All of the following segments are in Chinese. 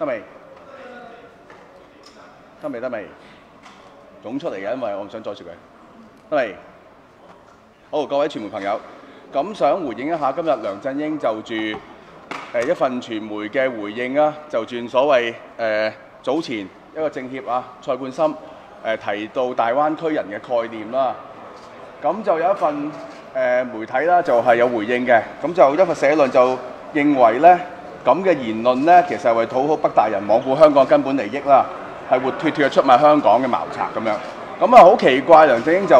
得未？得未？得未？湧出嚟嘅，因為我唔想阻住佢。得未？好，各位傳媒朋友，咁想回應一下今日梁振英就住誒、一份傳媒嘅回應啊，就轉所謂誒、早前一個政協啊蔡冠森誒、提到大灣區人嘅概念啦。咁就有一份誒、媒體啦，就係、有回應嘅。咁就一份社論就認為咧，咁嘅言論咧，其實係為討好北大人，罔顧香港根本利益啦，係活脱脱出賣香港嘅茅賊咁樣。咁啊，好奇怪，梁振英就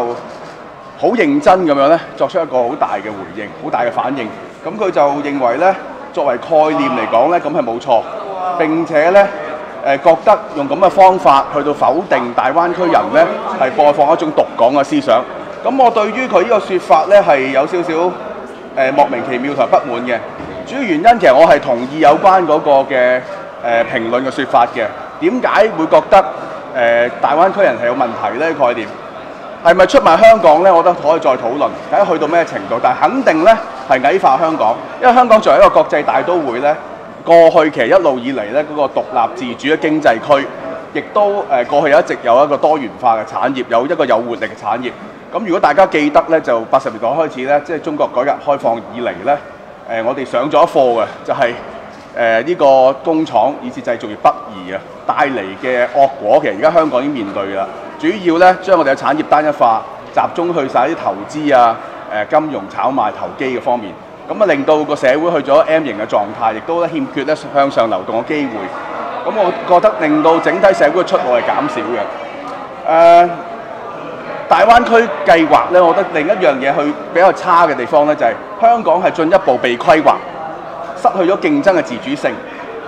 好認真咁樣咧，作出一個好大嘅回應，好大嘅反應。咁佢就認為咧，作為概念嚟講咧，咁係冇錯。並且咧，誒、覺得用咁嘅方法去到否定大灣區人咧，係播放一種獨港嘅思想。咁我對於佢呢個説法咧係有少少誒、莫名其妙同埋不滿嘅。主要原因其實我係同意有關嗰個嘅誒、評論嘅説法嘅。點解會覺得誒、大灣區人係有問題呢？概念係咪出賣香港呢？我覺得可以再討論，睇下去到咩程度。但係肯定呢係矮化香港，因為香港作為一個國際大都會呢，過去其實一路以嚟呢，嗰、個獨立自主嘅經濟區，亦都誒、過去一直有一個多元化嘅產業，有一個有活力嘅產業。咁如果大家記得呢，就八十年代開始呢，即係中國改革開放以嚟呢，誒、我哋上咗一課嘅就係誒呢個工廠以至製造業北移啊，帶嚟嘅惡果，其實而家香港已經面對啦。主要咧將我哋嘅產業單一化，集中去晒啲投資啊、誒、金融炒賣投機嘅方面，咁啊令到個社會去咗 M 型嘅狀態，亦都咧欠缺咧向上流動嘅機會。咁我覺得令到整體社會嘅出路係減少嘅。誒、大灣區計劃咧，我覺得另一樣嘢去比較差嘅地方咧，就係、香港係進一步被規劃，失去咗競爭嘅自主性，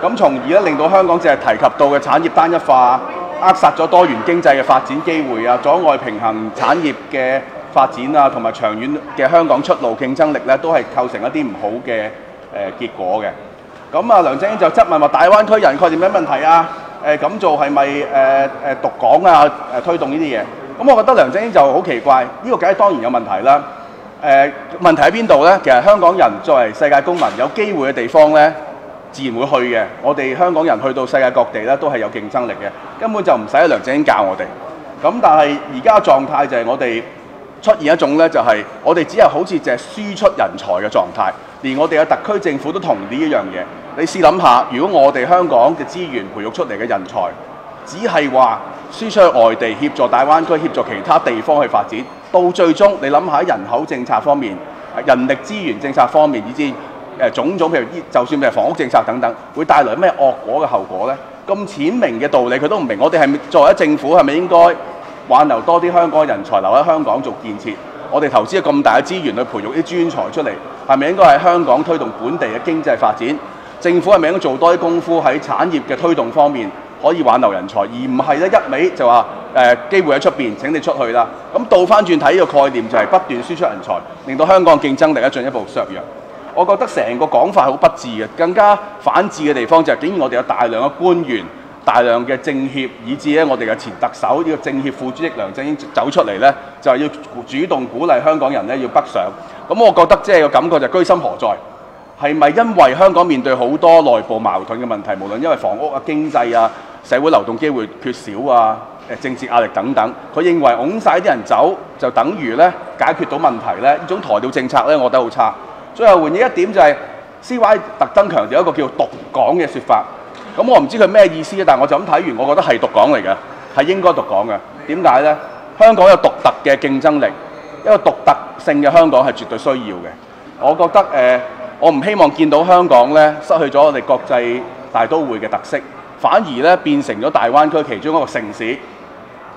咁從而咧令到香港淨係提及到嘅產業單一化，扼殺咗多元經濟嘅發展機會啊，阻礙平衡產業嘅發展啊，同埋長遠嘅香港出路競爭力咧，都係構成一啲唔好嘅誒、結果嘅。咁啊，梁振英就質問話：大灣區人概念咩問題啊？誒、咁做係咪誒誒獨港啊？誒、推動呢啲嘢？咁我覺得梁振英就好奇怪，呢、個梗係當然有問題啦。誒、問題喺邊度呢？其實香港人作為世界公民，有機會嘅地方呢，自然會去嘅。我哋香港人去到世界各地呢，都係有競爭力嘅，根本就唔使梁振英教我哋。咁但係而家嘅狀態就係我哋出現一種呢，就係、我哋只係好似淨係輸出人才嘅狀態，連我哋嘅特區政府都同意呢一樣嘢。你試諗下，如果我哋香港嘅資源培育出嚟嘅人才，只係話輸出去外地協助大灣區、協助其他地方去發展，到最終你諗下人口政策方面、人力資源政策方面，以至誒種種譬如，就算譬房屋政策等等，會帶來咩惡果嘅後果呢？咁淺明嘅道理佢都唔明，我哋係咪作為政府係咪應該挽留多啲香港人才留喺香港做建設？我哋投資咁大嘅資源去培育啲專才出嚟，係咪應該喺香港推動本地嘅經濟發展？政府係咪應該做多啲功夫喺產業嘅推動方面，可以挽留人才，而唔係咧一味就話誒、機會喺出邊，請你出去啦。咁倒翻轉睇呢個概念就係不斷輸出人才，令到香港競爭力咧進一步削弱。我覺得成個講法好不智嘅，更加反智嘅地方就係竟然我哋有大量嘅官員、大量嘅政協，以至咧我哋嘅前特首呢、個政協副主席梁振英走出嚟咧，就係要主動鼓勵香港人咧要北上。咁我覺得即係個感覺就居心何在？係咪因為香港面對好多內部矛盾嘅問題，無論因為房屋啊、經濟啊、社會流動機會缺少啊、誒政治壓力等等，佢認為擁晒啲人走就等於咧解決到問題咧？呢種抬調政策咧，我覺得好差。最後回應一點就係、C.Y. 特登強調一個叫獨港嘅説法。咁我唔知佢咩意思，但係我就咁睇完，我覺得係獨港嚟嘅，係應該獨港嘅。點解呢？香港有獨特嘅競爭力，一個獨特性嘅香港係絕對需要嘅。我覺得誒、我唔希望見到香港咧失去咗我哋國際大都會嘅特色，反而咧變成咗大灣區其中一個城市，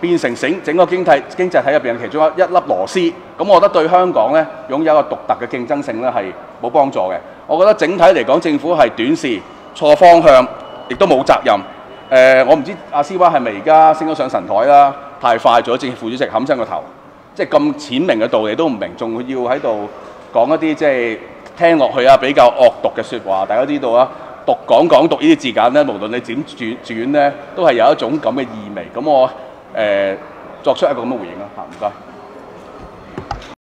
變成整整個經濟經濟體入邊嘅其中一一粒螺絲。咁我覺得對香港咧擁有一個獨特嘅競爭性咧係冇幫助嘅。我覺得整體嚟講，政府係短視、錯方向，亦都冇責任。誒、我唔知阿 C Y 係咪而家升咗上神台啦？太快咗，政協副主席冚親個頭，即係咁淺明嘅道理都唔明，仲要喺度講一啲即係聽落去啊比較惡毒嘅説話。大家知道啊，讀港港讀呢啲字眼咧，無論你點轉轉咧，都係有一種咁嘅意味。咁我誒、作出一個咁嘅回應啦嚇，唔該。